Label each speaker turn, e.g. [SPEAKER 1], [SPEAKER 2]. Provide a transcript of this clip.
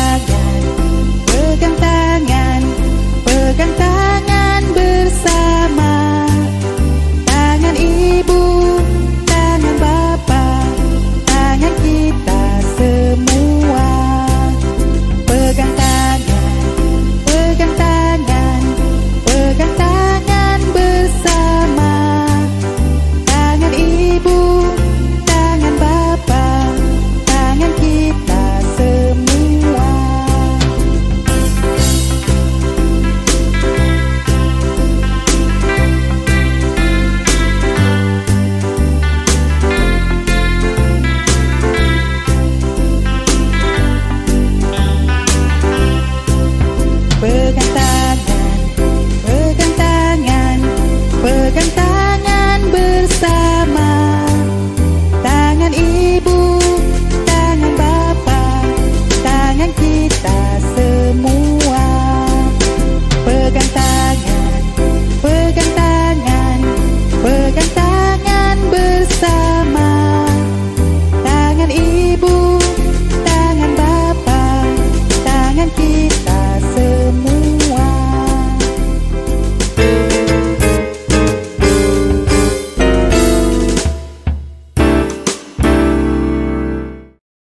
[SPEAKER 1] Gagal bergantung